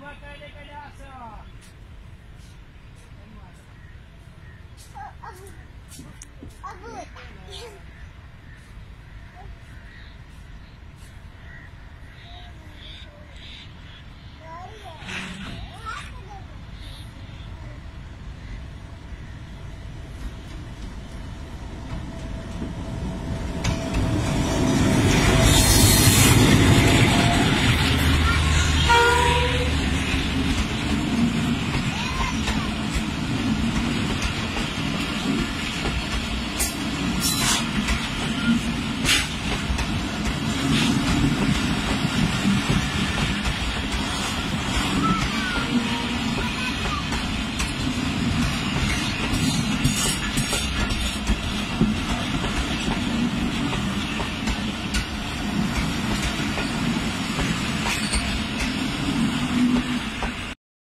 Наталья Коляса! А вот.